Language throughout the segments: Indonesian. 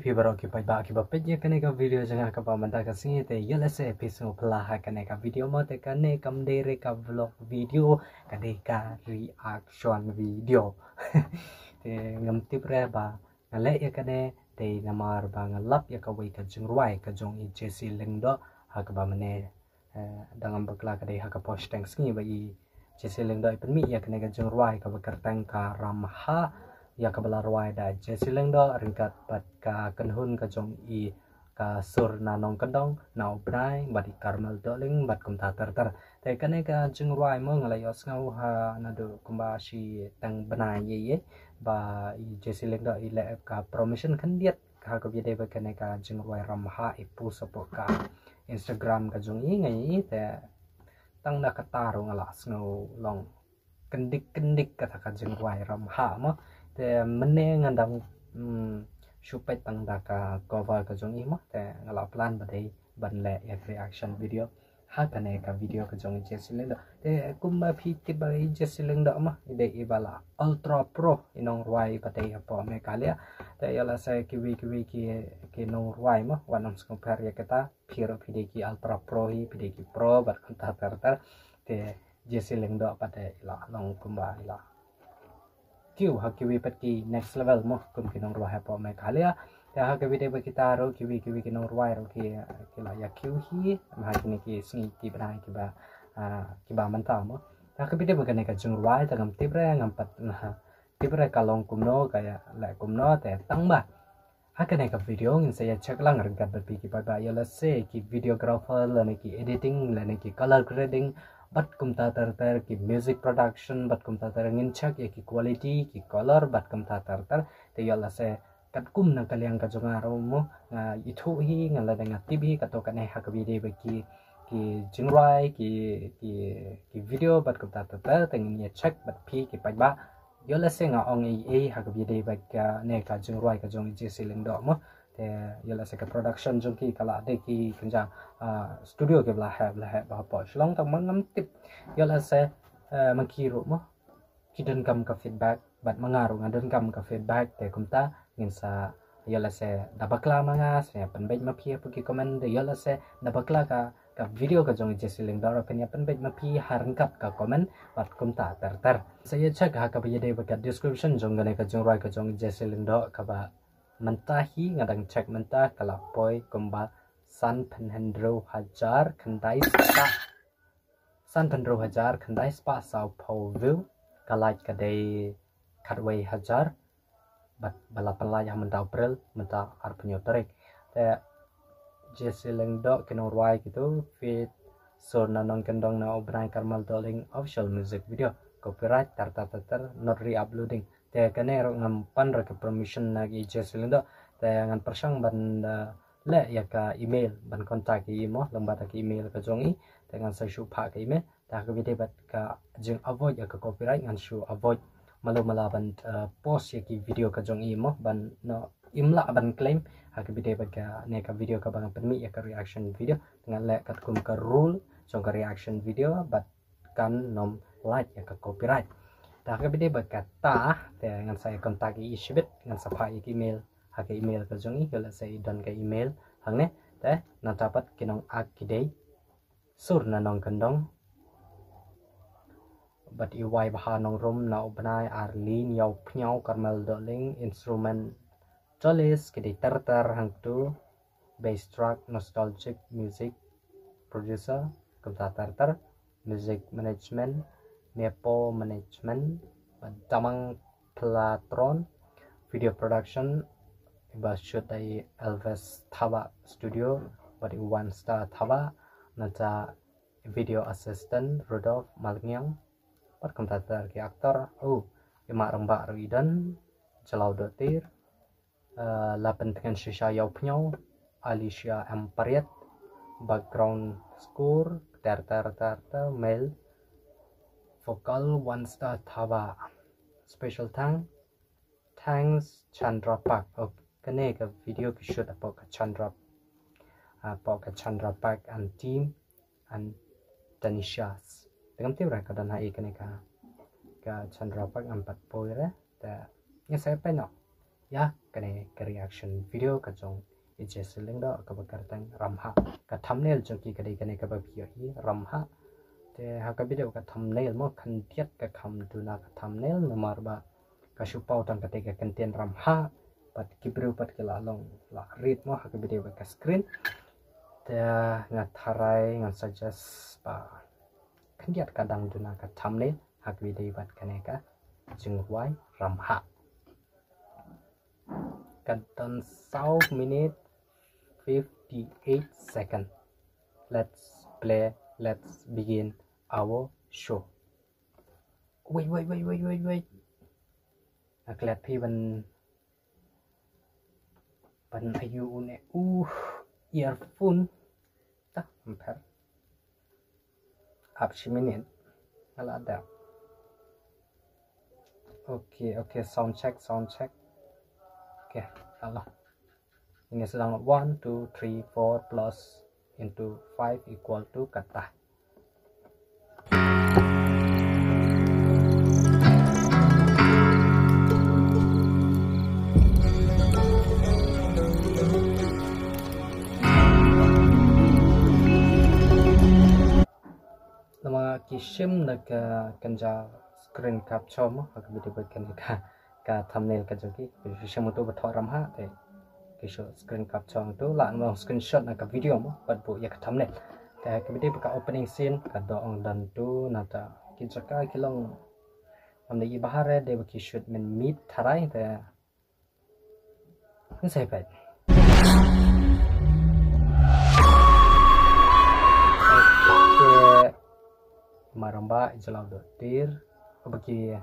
pai ba ki ba pe ye kane ka video janga ka ba manda ka singe te ye la se episode pla ha kane ka video mo te kane kam de re ka vlog video te ngam re ba ngale ye kane te namar ba ya ka wai ka jung ruai ka jong i jesi leng do ha ka ba mane dangam bakla ka de ha ka post tang singe ba i jesi leng do i ya ka ka kertang ka ya ka bala ruai da je sileng do ringkat pat ka kanhun ka jong i ka sur na nong kadong na ubrai bat i karmel do ling bat kum ta ter ter. Te kane ka jung ruai mo ngalai os ngau ha na do kumba shi tang banai ye ye. Ba i je sileng do i le ka promotion kan diet ka ko bide ba kane ka jung ruai ram ha i pu sopo ka. Instagram ka jong i ngai te tang na ka taro ngala ngau long kendik kendik kata ka jung ruai ram ha mo te mene ngandang um, supaya tang daka cover ka jong imo te ngala plan badai ban le ya reaction video ha kane ka video ka jong je silenda te kumba phi ti ba je silenda ma ide ibala ultra pro inong ruai badai apa me kalia te yala sa kiwi kiwi ki ki no ruai ma wanam compare ya kita phiro phide ki ultra pro hi phide ki pro bat kanta tar tar te je silenda pada ila long kumba ila kiu ha kiwi pat ki next level mo kum kinong ruwa ha po mai khalia ta ha kiwi de kita ro kiwi kiwi kinong ruwa ro ki ki la ya kiu hi ma kini ki sni ki bra ki ba ki ba man ta mo de bagane ka jung ruwa ta ngam tibra ngam pat na tibra kalong kumno kaya la kumno te tang ba. Ha kene ka video ngin saya check lang ring kat pi ki ba. Ba ya se ki videographer la ne ki editing la ne ki color grading bat kum ta tar tar ki music production bat kum ta tar ngin chak ye ki quality ki color bat kum ta tar tar te yalla se kat kum na kalyang ka jonga ro mo i thu hi ngala dang tv ka to ka ne ha bi de ba ki ki jingrai ki ki ki video bat kum ta tar tar te ngin ye chak bat pi ki pa ba. Yalla se nga ong e e ha bi de ba ka ne ka jingrai ka jong ji siling do mo te yala se ka production jong ki kala de ki kinja studio ke bla ha bla ha ba po shlong ta mang ngam tip yala se ro mo kam ka feedback bat mangaru ngaden kam ka feedback te kumta ngin sa yala se dabakla manga se penbej ma phi pu ki comment de. Yala se dabakla ka ka video ka jong je siling dara pen ya penbej ma phi harang kap ka comment bat kumta tar tar saya check ha ka ba de ka description jong ne ka jong rai ka jong je siling do ka ba mentahi ngadang cek mentah kalapoi kumba san penhendro hajar kendai spa. San penhendro hajar kendai spa sao po view kalai kadai kadway hajar. Bat bala pala yang mentau brel mentau ar penyo terik te jesi lengdo kino ruai gitu fit so nanong kendong na obrai karmal doling official music video. Copyright tar not re-uploading te kane ro ngam pan ra permission na gi je silindo te ngan persang ban le ya ka email ban kontak i mo lamba ta email ka jongi te ngan sa shu pha ka email. Ta ka video bat ka jing avoid ya ka copyright ngan shu avoid. Malu mala ban post ya ki video ka jongi mo ban no imla ban claim. Ha ka video bat ka ne ka video ka bang permi ya ka reaction video. Dengan le kat kum ka rule jong ka reaction video bat kan nom like ya ka copyright ta ka bide ka ta te ngan sai kontak i shibit ngan sa phai email. Ha ka email ka jongi kala sai don ka email. Hang ne te na dapat kinong ak sur na nong kandong bat i wai bah nong rum na ubnai ar lin yau pnyau karmel doling instrument tolis kidei tar hang tu. Bass track nostalgic music producer. Kumta tar tar music management Nepo Management, Damang Platron, Video Production, shoot ay Elvis Thaba Studio, but one star Thaba, nata video assistant Rudolph Malngyang, pat komputer ki aktor, oh, ima ramba Ruidan, Jalau Dotir, uh, lapan dengan Shisha Yau Pnyau, Alicia Empariat, background score, ter ter ter ter vocal one star thava special thank thanks chandra park ok kane ka video ki shoot apo ka chandra ka chandra park and team and tanishas dengan tim ra ka dan hai kane ka ka chandra park ampat poire ta nya saya pe no ya kene ke reaction video ka jong ije siling do ka tang ramha. Ka thumbnail jo ki kade kene ka ramha te ha ka thumbnail mo khan tiat ka kham tu na ka thumbnail nomor ba ka shu pau tang ka te ka content ramha pat kibru pat ke la long la read mo ha ka screen. Te ngat harai ngat suggest ba khan tiat ka dang tu na ka thumbnail ha ka video pat kene ka jing wai ramha Kanton 6 minute 58 second. Let's play let's begin our show. Wait wait wait wait wait wait. Aglet phi ban ban ne uh earphone. Ta amper abshiminin ala ada. Oke oke sound check sound check. Oke okay, ini sedang 1 2 3 4 plus into 5 equal to kata. Kisim naga kenja screen capture mo agak beda bagian ka ka thumbnail ka joki bisa mo to ba thoram ha te kiso screen capture to la mo screenshot na ka video mo pat bu ya ka thumbnail. Ka ka video ka opening scene ka do ong dan tu na ta ki jaka kilong amne i bahare de ba ki shoot men meet tharai te. Pa maramba jalau do tir bagi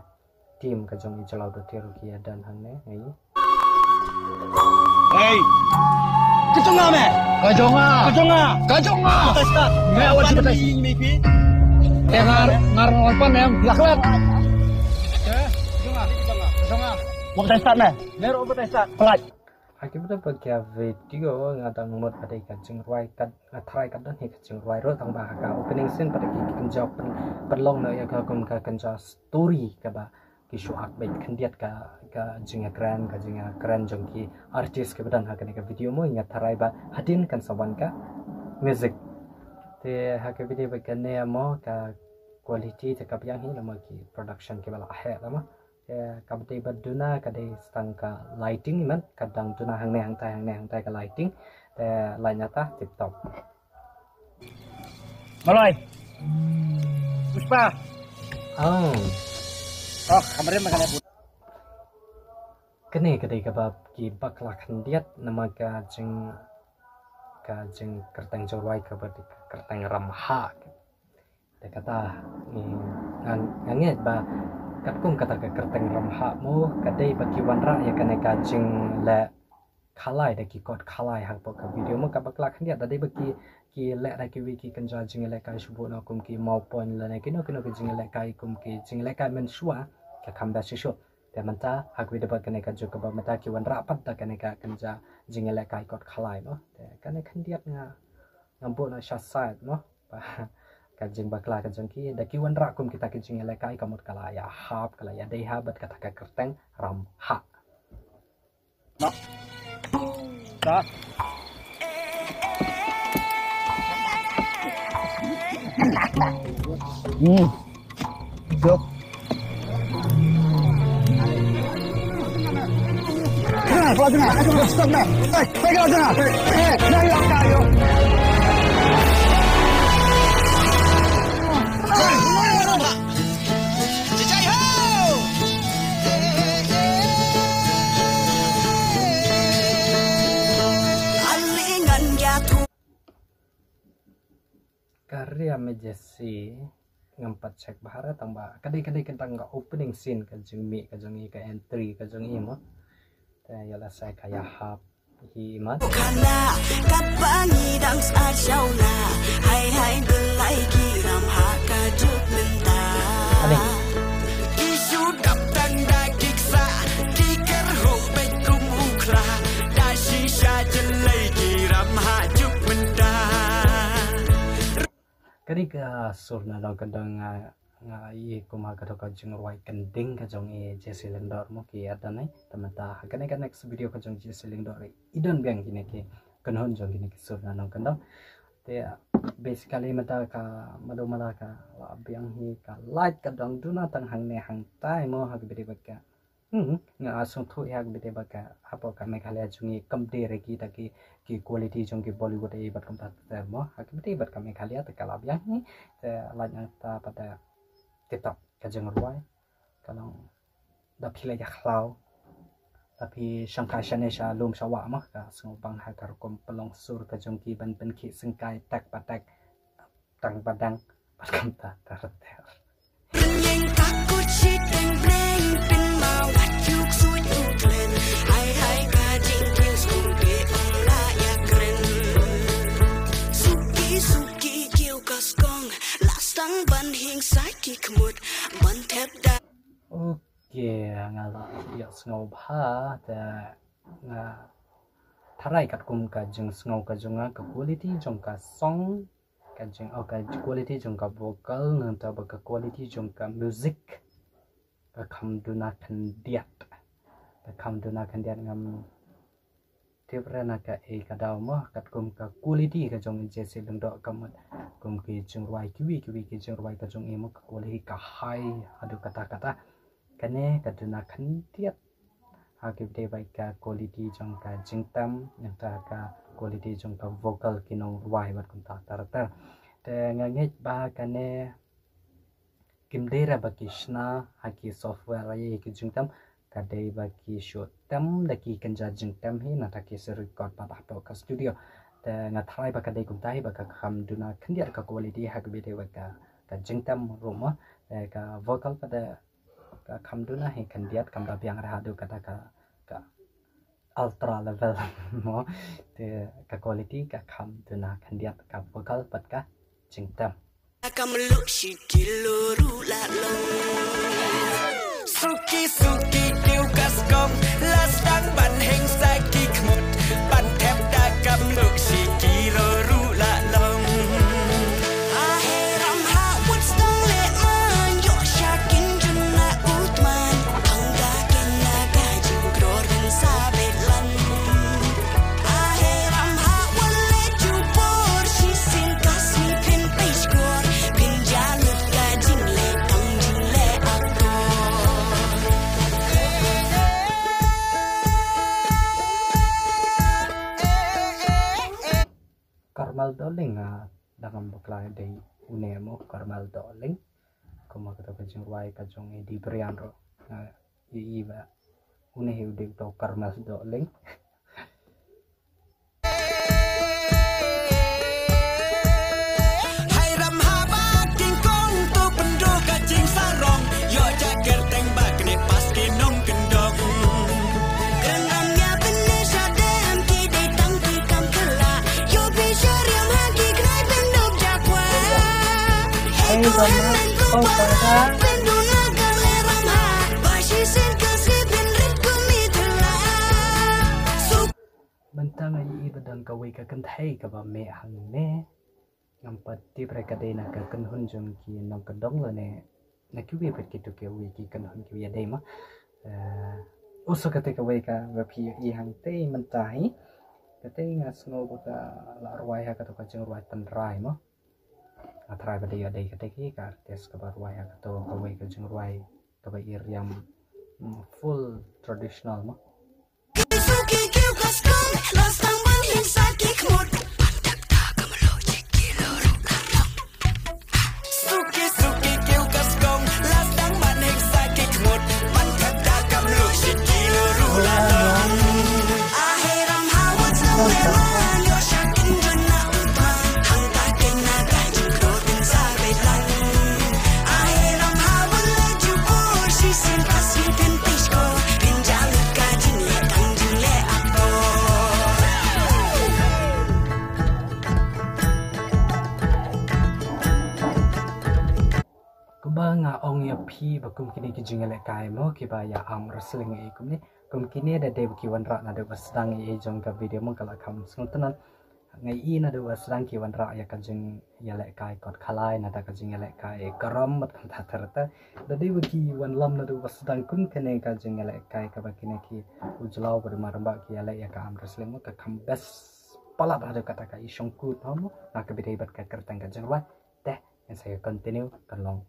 tim ka jong ijalau do tiru ki dan hangne ngai Hey. Kejong me. Kajong ah. Kejong ah. Kajong ah. Testa. Me Apa kita ni mi pi? Eh ngar em. Laklat. Kejong ah. Kejong ah. Mau testa me. Nero mau testa. Pelat. Akibat bagi video ngadang mod pada ikan jeng ruai kad try kad dan ikan jeng ruai ro tang ka opening scene pada ki kenjau pen perlong na ya kum ka kenjau story ka ba ki show ak bai khandiat ka ka jeng kran ka jeng kran jong ki artist ke badan ha ka video mo ingat tharai ba hadin kan sawan ka music. Te ha ka video ba kan ne mo ka quality te ka hi lama ki production ke bala he lama ya kabte baduna kade stangka lighting man kadang tuna hang ne hang tai hang ne hang tai ka lighting. Te lain nyata tip top Malai. Puspa. oh. Oh, kemarin makan apa? kene kade ka bab ki bakla khandiat nama ka jeng ka jeng kertang jorwai ka bad kertang ramha. Kata ni ngan nganget ba kat kum kata ka kertang ramha mo kade baki wanra ya kane ka jeng le khalai da ki kot khalai hak po ka video mo ka bakla khandiat da de baki ki le da ki wiki kan ja jeng le kai shubu na kum ki mau pon le ne. Kino kino ki jeng le kai kum ki jeng le kai men shua ka kamba shisho te manta hak wi dapat kane ka juga ba mata ki wan rapat da kane ka kan ja jeng le kai kot khalai no te kane khandiat nga ngambo na shasat no ba ka jeng bakla ka jeng ki da ki wan ra kum kita ki jeng le kai kamut kala ya hap kala ya dei habat kata ka kerteng ram ha Dah. Hmm. Dok. Tengah, keluar tengah. Ayo, stop dah. Hei, hei keluar tengah. Hei, hei, hei, hei, hei. kami jesi ngempat cek bahara tambah kadai-kadai kita nggak opening scene ke jengmi ke jengi ke entry ke jengi mo hmm. teh yalah saya kayak hmm. hap hi mat kana kapangi dang sar shauna hai hai belai kiram haka juk mentah. Menda. kadi ka sur na daw kadang nga i kuma ka to ka jing rwai kending ka jong e je cylinder mo ki ada nai. Tamata ka ne ka next video ka jong je cylinder idon biang kini ki kanhon jong kini ki sur na nong kandang te basically mata ka mado mala ka biang hi ka light ka dong du na tang hang ne hang tai mo ha bi ba hmm nga asung thu yak bi ba ka apo ka me khala jungi kam de re ki ta ki ki quality jong ki bollywood e bat kam ta ta mo. Ha ki bi bat ka me khala ta ka la biang hi te la nya ta pada tiktok ka jeng ruai kalau da phile ya khlau. Tapi sangka shane sha lum sha wa ma. Ka sung bang ha kar kom pelong sur ka jong ki ban ban ki sing kai tak patak tang padang pas kam ta ter Yang sang ban hing sai ki kmut Ban tep da oke ngala ya sngow bha ta nga tharai kat kum ka jeng sngow ka jonga ka quality jong ka song ka jeng o ka quality jong ka vocal nang ta ba ka quality jong ka music ka kham duna khan diat ka kham duna khan diat ngam tibra na ka e ka daw mo kat kum ka quality ka jong je se lung do ka mat kum ki jeng wai ki wi ki wi ki wai ka jong e mo ka quality ka high adu kata kata kane ka duna khan diat ha ki de bai ka quality jong ka jing tam yang ta ka quality jong ka vocal ki no wai bat kum ta tar tar te nga nge ba kane kim de ra ba kishna ha ki software ye ki jing tam ka de ba ki shoot tam da ki kan ja jing tam hi na ta ki se record pa ba to ka studio. Te nga thai ba ka de kum tai ba ka kham duna khan diat ka quality ha ki de ba ka ka jing tam ro ma ka vocal pa da ka kham duna hi khan diat kam da biang ra du kata ka ka ultra level mo. Te ka quality ka kham duna khan diat ka vocal pat ka tam Akan meluk si kiloru la long Suki suki kiu kas kong Lastang ban heng sai Doling ah dalam bakla day unemo Karmal Doling kuma kata kajong wai kajong e di berian ro na i iba une he ude to Karmal Doling dan kawai ka kan thai ka ba me hang ne ngam pat ti pre ka de na ka kan hun jong ki nong ka dong la ne na ki wi pet ki tu ke wi ki kan hun ki ya dei ma eh uso ka te ka wai ka wa phi i hang te man tai ka te nga sngo ba ka la rwai ha ka to ka jeng rwai tan rai ma a thrai ba de ya dei ka te ki ka tes ka ba rwai ha ka to ka wai ka jeng rwai ka ba ir yam mm, full traditional ma Suki kiu kas kong Las tang ban hin sa ki kmut ya pi ba kum kini ki jinga le kai mo ki ba ya am wrestling e kum ni. Kum kini da de ki wan ra na de ba sedang e jong ka video mo kala kam sung tanan ngai i na do sedang ki wan ra ya ka jing ya kai kot khalai na ta ka jing ya kai karam mat kan ta tar ta da dei ki wan lam na do sedang kun kene ka jing ya kai ka ba kine ki ujlau ber mar ba ki ya ya ka am resling ka kam bes pala ba do kata ka i shong ku thom na ka bi bat ka kertang ka jing wa teh yang saya continue kan long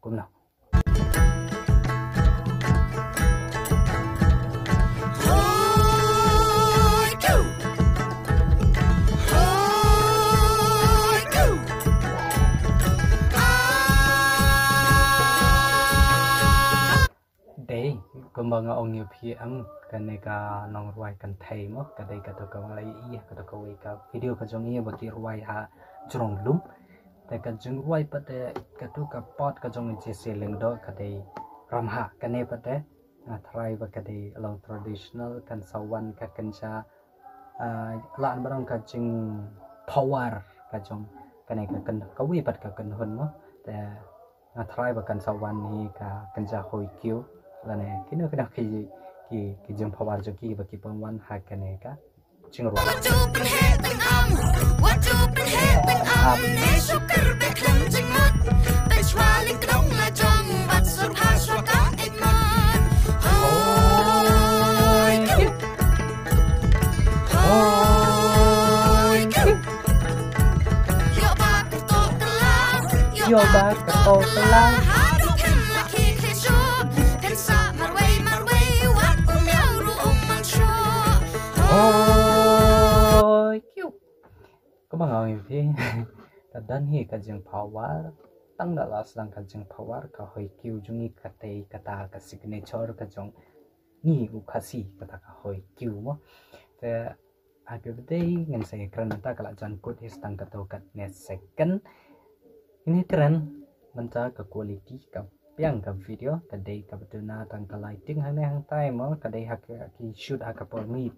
kumbang ong yu pi am kane ka nong ruai kan thei mo ka dei ka to ka lai i ka to ka wei ka video ka jong ye bati ruai ha jrong lum ta ka jong ruai pa te ka to ka pot ka jong je se leng do ka dei ram ha kane pa te na thrai ba ka dei long traditional kan sawan ka kan cha la an barong ka jing power ka jong kane ka kan ka wei pat ka kan hon mo ta na thrai ba kan sawan ni ka kan cha hoi kyu là nè cái nữa cái đặc khi ki ki jeng power jo ki ba ki pon wan ha ka ne ka? Ching ro What you been hitting um? Ôi kiu. Có bằng người thì ta dan hi ka jeng power tang da las lang ka jeng power ka hoi kiu jungi ka te ka signature ka jong ni khasi ka hoi kiu mo. Te aga day ngan sa kran ta kala jan kut is tang ka to ka net second. Ini tren menta ka quality piang ka video ka day ka betuna tang ka lighting hang ne hang tai mo ka day ha ka ki shoot ha ka por meet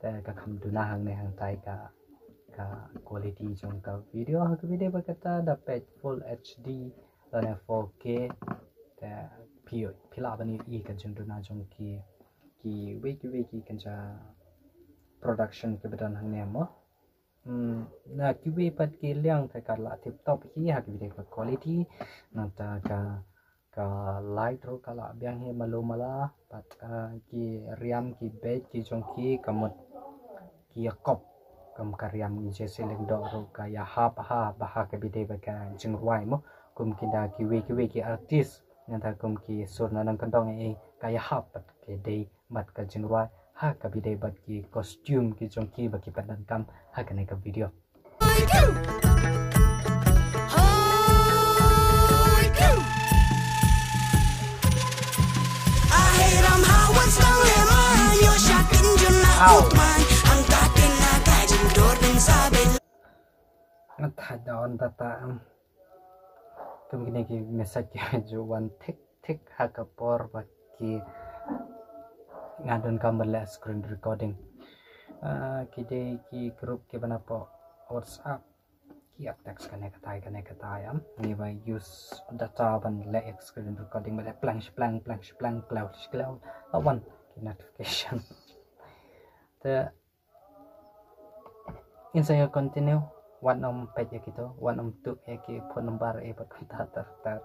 te ka kham duna hang ne hang tai ka ka quality trong ka video. Ha ka video kata dapat full HD dan 4K te pio pila bani i ka jung duna trong ki ki wiki wiki cha production ke bedan hang ne mo. Hmm, na kiwi pat ki liang ta ka la tip top hi ha ki video quality na ta ka ka la biang he malu mala pat ah, ki riam ki bed ki jong ki kamot ki kop kam ka riam ni je siling do ro ka ya ha pa ha ba ha ka bide ba ka jing ruai mo. Kum ki da ki we ki we ki artist na ta kum ki sur na nang kantong e ka ya ha pat ke dei mat ka jing ruai. Ha ka bide ba ki costume ki jong ki ba ki padan kam ha ka ne ka video ta ta kum kini ki message ki jo one tick tick ha ka por ba ki ngadon kam bela screen recording Ah, ki de ki group ki bana po whatsapp ki ak text kane ka tai kane ka tai am ni ba use data ban le screen recording bela plang plang plang plang cloud cloud awan ki notification the in saya continue one om page ya gitu one om tu ya ki phone number pat ta tar tar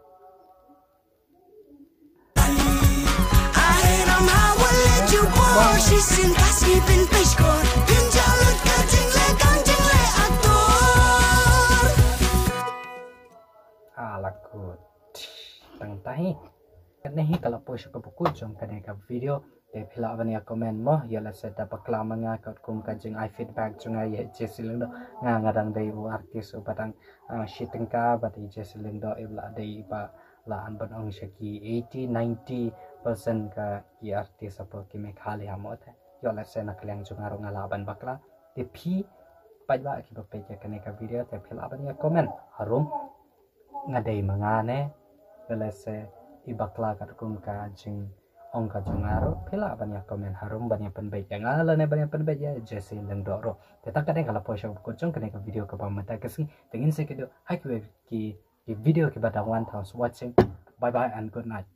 Ahiram hawan let you go Shisin kasi pin fish ko Pinjalot kajing le kanjing le aktor ala good tang tahi kane hi kala po siya kabuku jom kane ka video. De phila bani ya comment mo ya la set apa klama nga ka kum ka jing i feedback junga ya jesiling do nga nga dang dei u artist u batang ah, shitting ka bat i jesiling do ibla dei ba la an ban ong siya ki 80 90 percent ka ki artist apa ki me khali hamot hai yo la se na klyang junga ro nga laban bakla. De phi pai ba ki ba pe ka kane ka video te phila bani ya comment harum ngadai mangane velese ibakla kat kum ka jing. Ong ka jungaro pila banya komen harum banya penbaik yang ala ne banya penbaik ya jesse leng doro teta kadang kala po siya ko jong kadang ka video ka pamata kasi tingin sa kido hai ki ki video ki badang one house. Watching. Bye bye and good night